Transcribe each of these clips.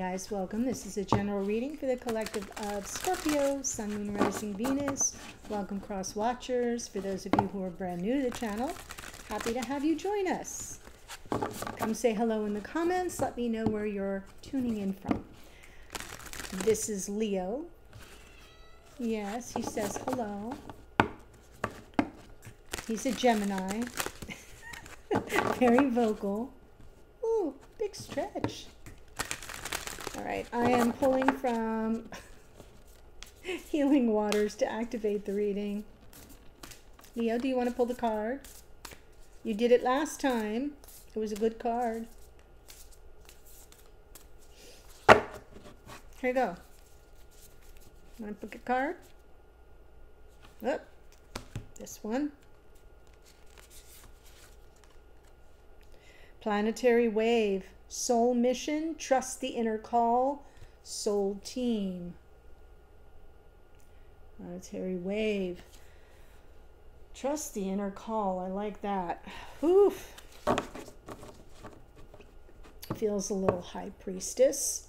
guys, welcome. This is a general reading for the collective of Scorpio, Sun, Moon, Rising, Venus. Welcome, cross watchers. For those of you who are brand new to the channel, happy to have you join us. Come say hello in the comments. Let me know where you're tuning in from. This is Leo. Yes, he says hello. He's a Gemini. Very vocal. Ooh, big stretch. All right, I am pulling from Healing Waters to activate the reading. Leo, do you want to pull the card? You did it last time. It was a good card. Here you go. Want to pick a card? Oh, this one. Planetary Wave. Soul Mission. Trust the Inner Call. Soul Team. Planetary Wave. Trust the inner call. I like that. Oof feels a little high priestess.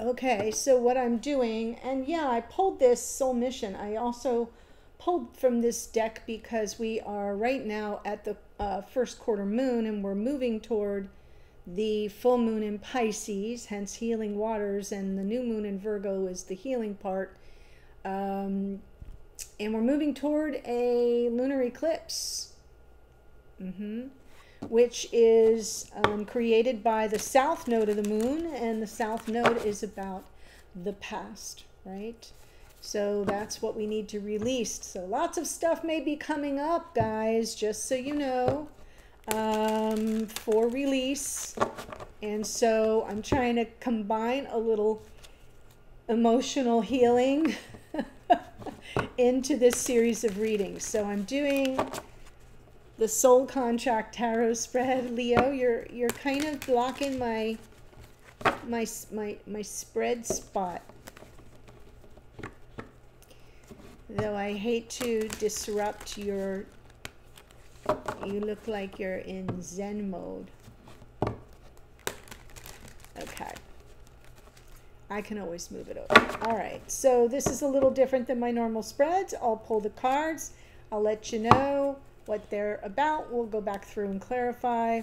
Okay, so what I'm doing, and yeah, I pulled this Soul Mission. I also pulled from this deck because we are right now at the uh, first quarter moon and we're moving toward the full moon in Pisces, hence healing waters, and the new moon in Virgo is the healing part. Um, and we're moving toward a lunar eclipse. Mm-hmm which is um, created by the south node of the moon, and the south node is about the past, right? So that's what we need to release. So lots of stuff may be coming up, guys, just so you know, um, for release. And so I'm trying to combine a little emotional healing into this series of readings. So I'm doing the soul contract tarot spread. Leo, you're you're kind of blocking my my my my spread spot. Though I hate to disrupt your you look like you're in zen mode. Okay. I can always move it over. All right, so this is a little different than my normal spreads. I'll pull the cards. I'll let you know what they're about. We'll go back through and clarify.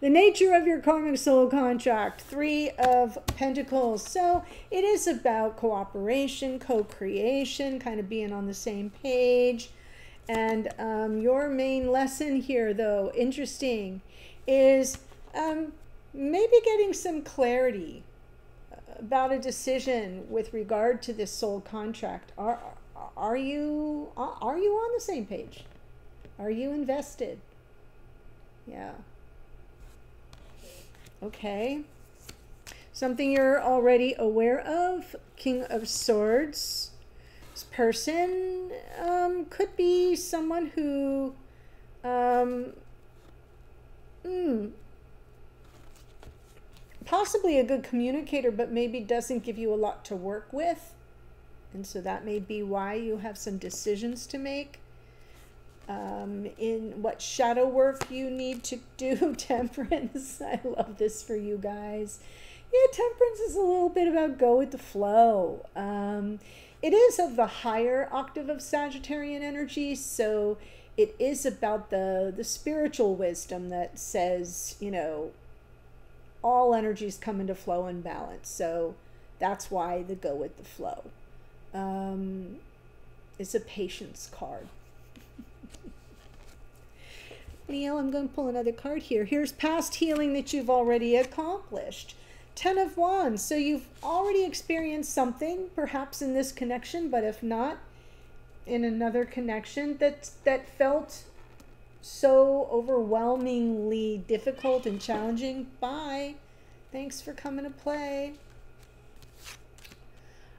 The nature of your karmic soul contract, Three of Pentacles. So it is about cooperation, co creation, kind of being on the same page. And um, your main lesson here, though, interesting, is um, maybe getting some clarity about a decision with regard to this soul contract. Are, are you are you on the same page? Are you invested? Yeah. Okay. Something you're already aware of, King of Swords. This person um, could be someone who um, mm, possibly a good communicator, but maybe doesn't give you a lot to work with. And so that may be why you have some decisions to make. Um, in what shadow work you need to do, temperance. I love this for you guys. Yeah, temperance is a little bit about go with the flow. Um, it is of the higher octave of Sagittarian energy, so it is about the the spiritual wisdom that says, you know, all energies come into flow and balance. So that's why the go with the flow um, is a patience card. Leo, I'm going to pull another card here. Here's past healing that you've already accomplished. Ten of Wands. So you've already experienced something, perhaps in this connection, but if not, in another connection that that felt so overwhelmingly difficult and challenging. Bye. Thanks for coming to play.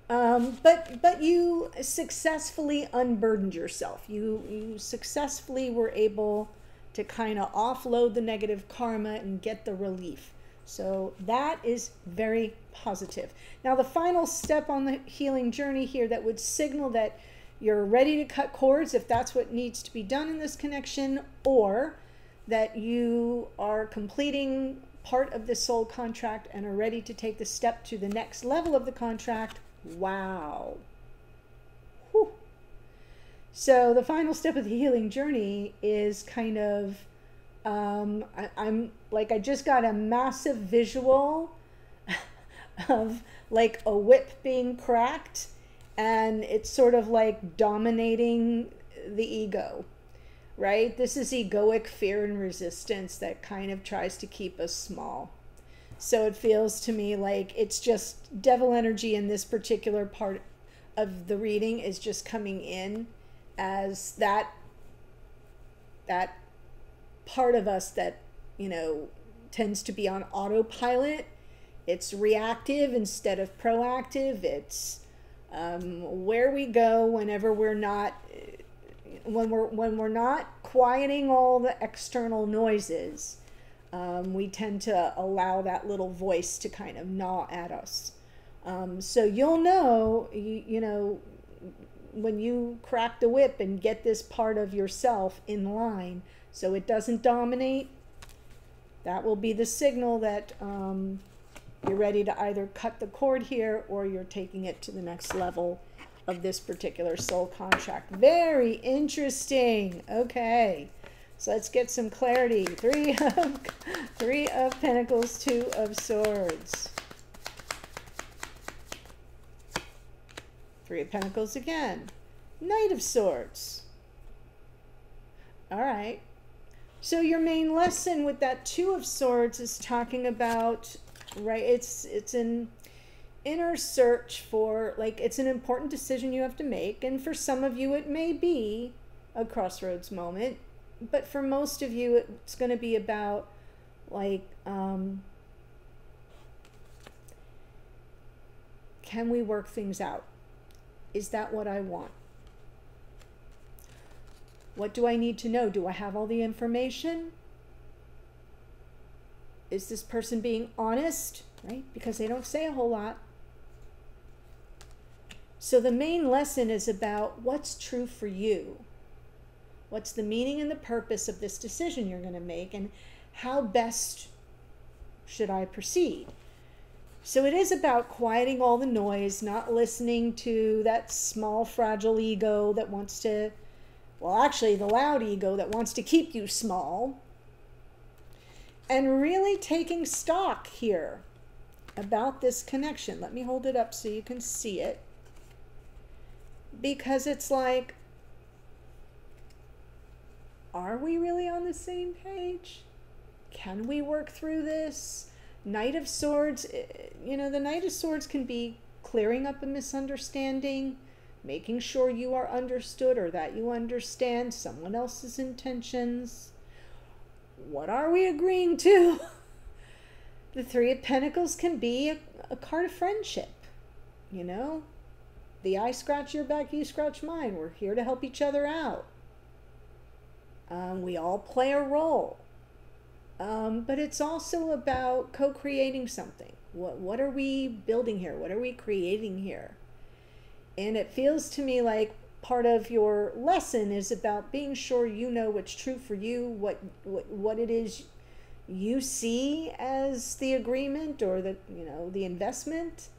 Um, but but you successfully unburdened yourself. You you successfully were able to kind of offload the negative karma and get the relief. So that is very positive. Now the final step on the healing journey here that would signal that you're ready to cut cords if that's what needs to be done in this connection or that you are completing part of the soul contract and are ready to take the step to the next level of the contract. Wow. So, the final step of the healing journey is kind of um, I, I'm like, I just got a massive visual of like a whip being cracked, and it's sort of like dominating the ego, right? This is egoic fear and resistance that kind of tries to keep us small. So it feels to me like it's just devil energy in this particular part of the reading is just coming in as that that part of us that, you know, tends to be on autopilot. It's reactive instead of proactive. It's um, where we go whenever we're not when we're when we're not quieting all the external noises. Um, we tend to allow that little voice to kind of gnaw at us. Um, so you'll know, you, you know, when you crack the whip and get this part of yourself in line so it doesn't dominate, that will be the signal that um, you're ready to either cut the cord here or you're taking it to the next level of this particular soul contract. Very interesting. Okay. So let's get some clarity. Three of three of pentacles, two of swords. Three of pentacles again. Knight of swords. All right. So your main lesson with that two of swords is talking about right it's it's an inner search for like it's an important decision you have to make and for some of you it may be a crossroads moment but for most of you it's going to be about like um can we work things out is that what i want what do I need to know? Do I have all the information? Is this person being honest? Right? Because they don't say a whole lot. So the main lesson is about what's true for you. What's the meaning and the purpose of this decision you're going to make, and how best should I proceed? So it is about quieting all the noise, not listening to that small, fragile ego that wants to well, actually, the loud ego that wants to keep you small. And really taking stock here about this connection. Let me hold it up so you can see it. Because it's like, are we really on the same page? Can we work through this? Knight of Swords, eh, you know, the Knight of Swords can be clearing up a misunderstanding making sure you are understood or that you understand someone else's intentions. What are we agreeing to? the Three of Pentacles can be a, a card of friendship, you know? The I scratch your back, you scratch mine. We're here to help each other out. Um, we all play a role. Um, but it's also about co creating something. What, what are we building here? What are we creating here? And it feels to me like part of your lesson is about being sure you know what's true for you, what what, what it is you see as the agreement or the you know the investment.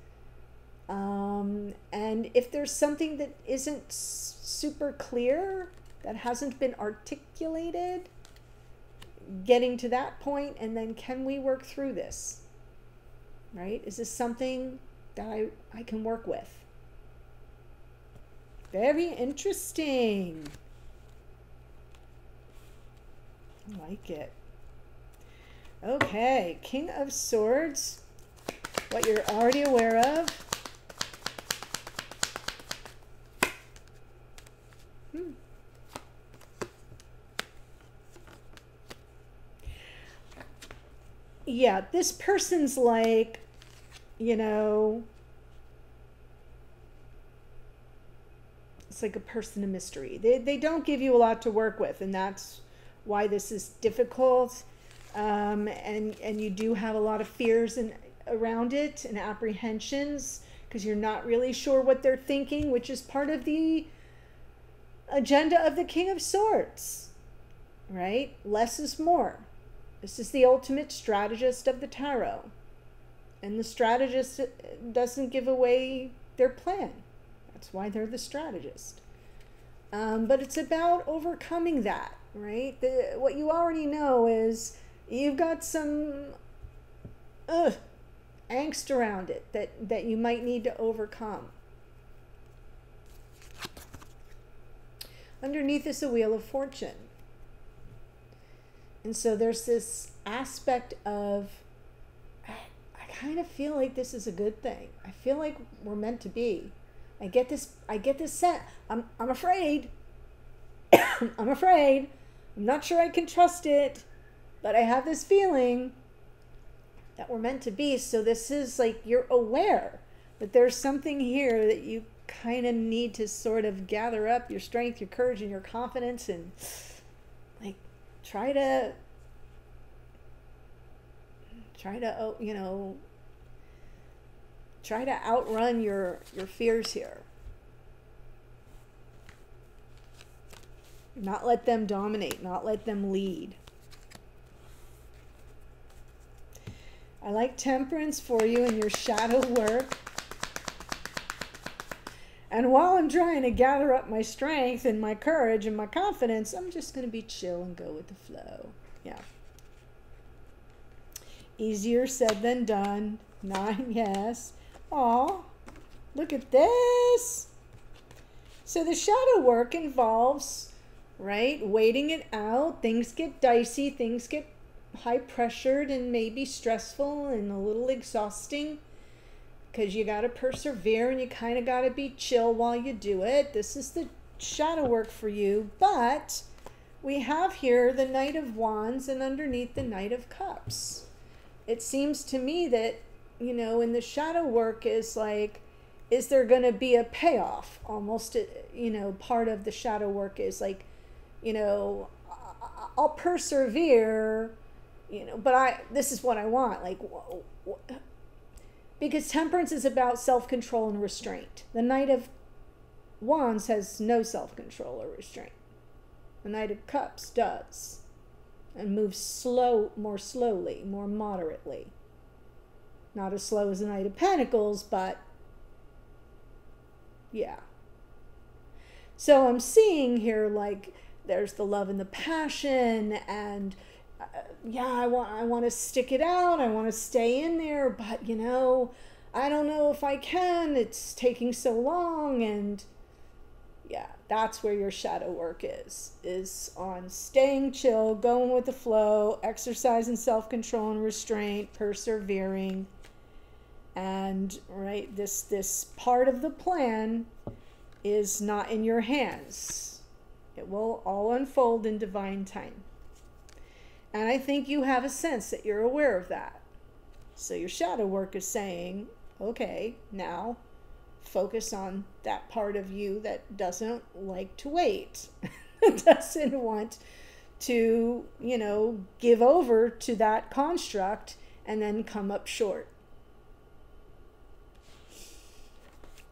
Um, and if there's something that isn't super clear, that hasn't been articulated, getting to that point, and then can we work through this? Right? Is this something that I, I can work with? Very interesting. I like it. Okay, King of Swords. What you're already aware of. Yeah, this person's like, you know, it's like a person of mystery. They, they don't give you a lot to work with, and that's why this is difficult. Um, and and you do have a lot of fears and around it and apprehensions because you're not really sure what they're thinking, which is part of the agenda of the King of Swords. right? Less is more. This is the ultimate strategist of the tarot. And the strategist doesn't give away their plan. That's why they're the strategist. Um, but it's about overcoming that, right? The, what you already know is you've got some ugh, angst around it that, that you might need to overcome. Underneath is a wheel of fortune. And so there's this aspect of, I, I kind of feel like this is a good thing. I feel like we're meant to be. I get this, I get this sense. I'm, I'm afraid. I'm afraid. I'm not sure I can trust it, but I have this feeling that we're meant to be. So this is like you're aware that there's something here that you kind of need to sort of gather up your strength, your courage, and your confidence and try to try to oh, you know try to outrun your your fears here. Not let them dominate, not let them lead. I like temperance for you in your shadow work. And while I'm trying to gather up my strength and my courage and my confidence, I'm just going to be chill and go with the flow. Yeah. Easier said than done. Nine, yes. Aw, look at this. So the shadow work involves, right, waiting it out. Things get dicey, things get high pressured and maybe stressful and a little exhausting because you got to persevere and you kind of got to be chill while you do it. This is the shadow work for you, but we have here the Knight of Wands and underneath the Knight of Cups. It seems to me that you know, in the shadow work is like, is there going to be a payoff? Almost, uh, you know, part of the shadow work is like, you know, I'll persevere, you know, but I, this is what I want. Like, because temperance is about self control and restraint. The Knight of Wands has no self control or restraint. The Knight of Cups does and moves slow, more slowly, more moderately. Not as slow as the Knight of Pentacles, but yeah. So I'm seeing here like there's the love and the passion and yeah, I want I want to stick it out. I want to stay in there, but you know, I don't know if I can. It's taking so long and yeah, that's where your shadow work is is on staying chill, going with the flow, exercising self-control and restraint, persevering and right this this part of the plan is not in your hands it will all unfold in divine time and i think you have a sense that you're aware of that so your shadow work is saying okay now focus on that part of you that doesn't like to wait doesn't want to you know give over to that construct and then come up short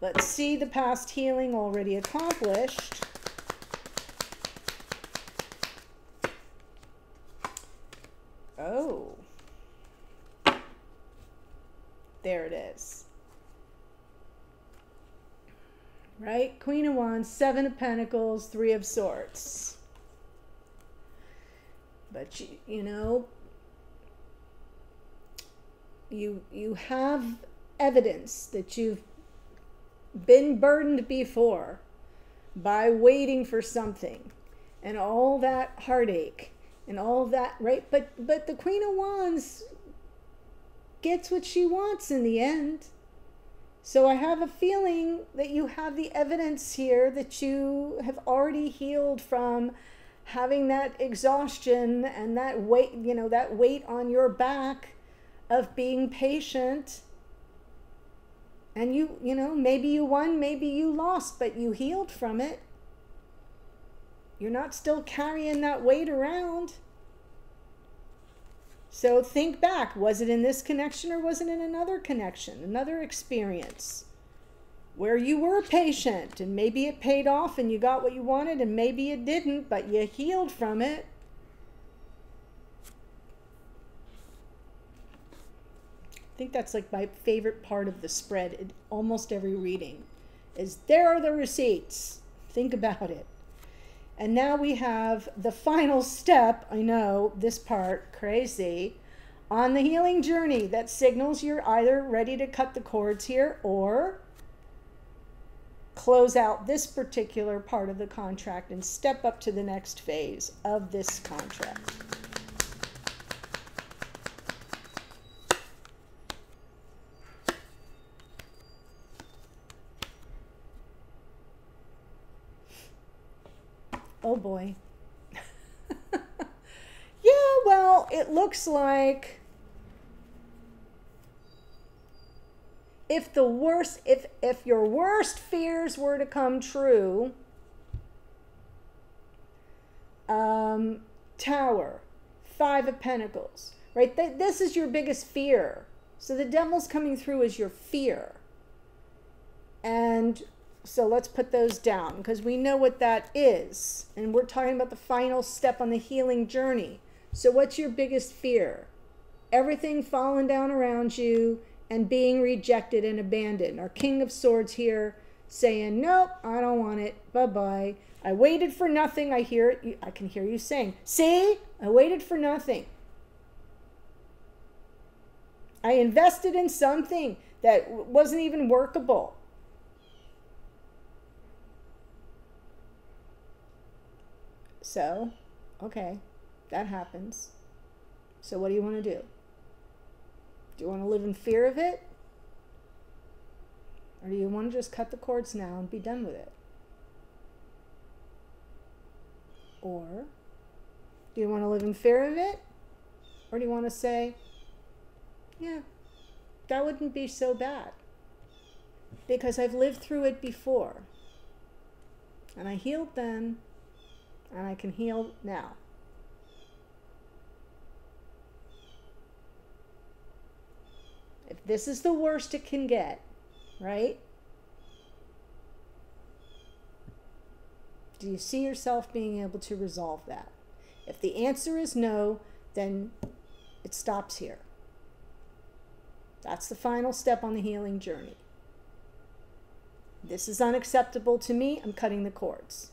Let's see the past healing already accomplished. Oh. There it is. Right? Queen of Wands, Seven of Pentacles, Three of Swords. But you, you know, you you have evidence that you've been burdened before by waiting for something and all that heartache and all that right but but the queen of wands gets what she wants in the end so i have a feeling that you have the evidence here that you have already healed from having that exhaustion and that weight you know that weight on your back of being patient and you, you know, maybe you won, maybe you lost, but you healed from it. You're not still carrying that weight around. So think back. Was it in this connection or was it in another connection, another experience where you were patient and maybe it paid off and you got what you wanted and maybe it didn't, but you healed from it? I think that's like my favorite part of the spread in almost every reading is there are the receipts. Think about it. And now we have the final step. I know this part crazy on the healing journey that signals you're either ready to cut the cords here or close out this particular part of the contract and step up to the next phase of this contract. Oh boy. yeah, well, it looks like if the worst if if your worst fears were to come true um tower five of pentacles right? Th- this is your biggest fear. So the devil's coming through as your fear. And so let's put those down because we know what that is and we're talking about the final step on the healing journey so what's your biggest fear everything falling down around you and being rejected and abandoned. Our King of Swords here saying, Nope, I don't want it. Bye bye. I waited for nothing. I hear it. I can hear you saying, See, I waited for nothing. I invested in something that wasn't even workable. So, okay, that happens. So, what do you want to do? Do you want to live in fear of it? Or do you want to just cut the cords now and be done with it? Or do you want to live in fear of it? Or do you want to say, yeah, that wouldn't be so bad because I've lived through it before and I healed then and I can heal now. If this is the worst it can get, right? Do you see yourself being able to resolve that? If the answer is no, then it stops here. That's the final step on the healing journey. This is unacceptable to me. I'm cutting the cords.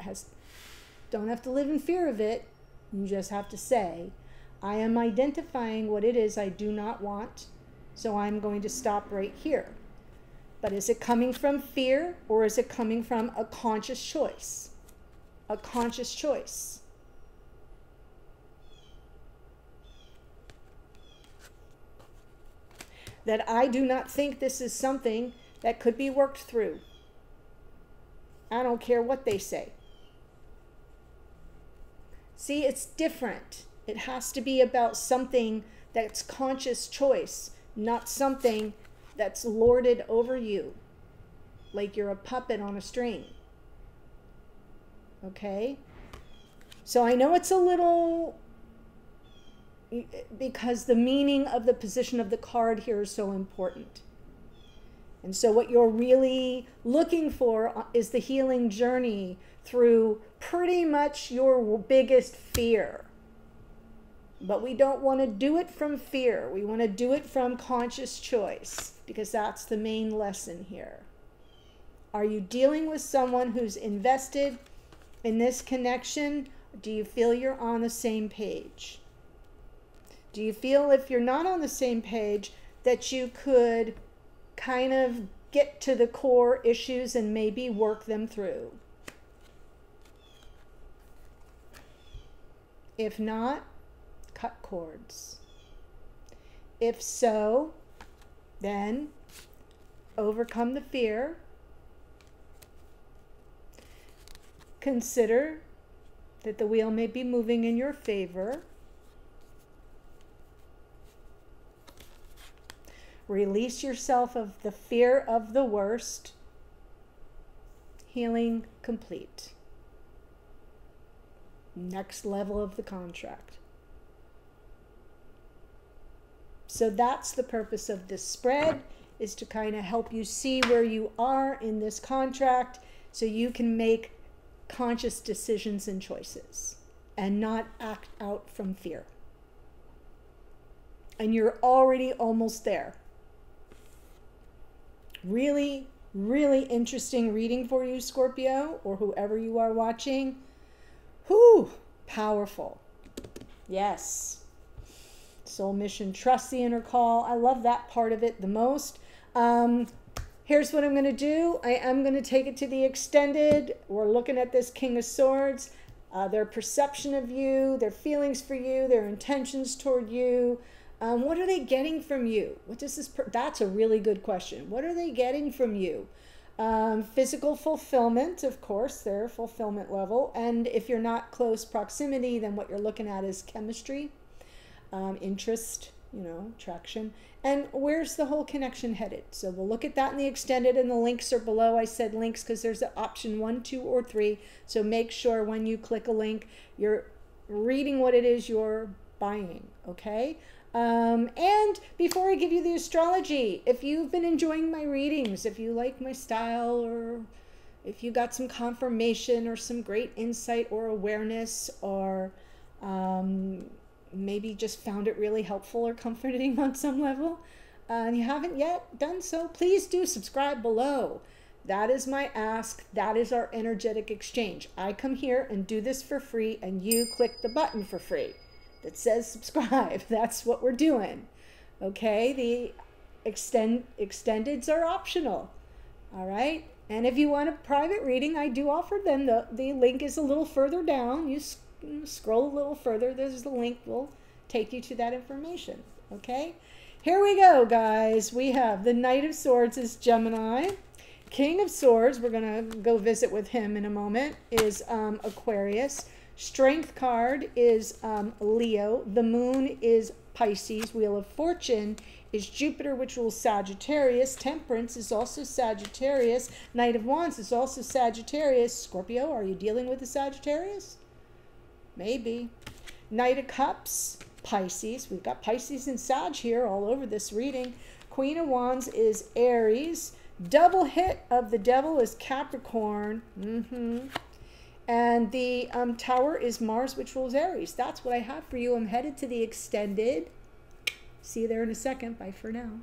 Has, don't have to live in fear of it. You just have to say, I am identifying what it is I do not want, so I'm going to stop right here. But is it coming from fear or is it coming from a conscious choice? A conscious choice. That I do not think this is something that could be worked through. I don't care what they say. See, it's different. It has to be about something that's conscious choice, not something that's lorded over you, like you're a puppet on a string. Okay? So I know it's a little because the meaning of the position of the card here is so important. And so, what you're really looking for uh, is the healing journey through pretty much your biggest fear. But we don't want to do it from fear. We want to do it from conscious choice because that's the main lesson here. Are you dealing with someone who's invested in this connection? Do you feel you're on the same page? Do you feel if you're not on the same page that you could kind of get to the core issues and maybe work them through? If not, cut cords? If so, then overcome the fear. Consider that the wheel may be moving in your favor. Release yourself of the fear of the worst. Healing complete. Next level of the contract. So that's the purpose of this spread is to kind of help you see where you are in this contract so you can make conscious decisions and choices and not act out from fear. and you're already almost there. Really, really interesting reading for you, Scorpio, or whoever you are watching. Whew, powerful. Yes. Soul mission, trust the inner call. I love that part of it the most. Um, here's what I'm going to do I am going to take it to the extended. We're looking at this King of Swords, uh, their perception of you, their feelings for you, their intentions toward you. Um, what are they getting from you? What does this? That's a really good question. What are they getting from you? Um, physical fulfillment, of course, their fulfillment level. And if you're not close proximity, then what you're looking at is chemistry, um, interest, you know, traction. And where's the whole connection headed? So we'll look at that in the extended, and the links are below. I said links because there's an option one, two, or three. So make sure when you click a link, you're reading what it is you're buying, okay? Um, and before I give you the astrology, if you've been enjoying my readings, if you like my style, or if you got some confirmation or some great insight or awareness, or um, maybe just found it really helpful or comforting on some level, uh, and you haven't yet done so, please do subscribe below. That is my ask. That is our energetic exchange. I come here and do this for free, and you click the button for free that says subscribe. That's what we're doing. Okay, the extend extendeds are optional. All right. And if you want a private reading, I do offer them. The, the link is a little further down. You sc- scroll a little further. There's the link. will take you to that information. Okay. Here we go, guys. We have the Knight of Swords is Gemini. King of Swords, we're going to go visit with him in a moment, is um, Aquarius. Strength card is um, Leo. The moon is Pisces. Wheel of Fortune is Jupiter, which rules Sagittarius. Temperance is also Sagittarius. Knight of Wands is also Sagittarius. Scorpio, are you dealing with the Sagittarius? Maybe. Knight of Cups, Pisces. We've got Pisces and Sag here all over this reading. Queen of Wands is Aries. Double hit of the devil is Capricorn. Mm-hmm. And the um, tower is Mars, which rules Aries. That's what I have for you. I'm headed to the extended. See you there in a second. Bye for now.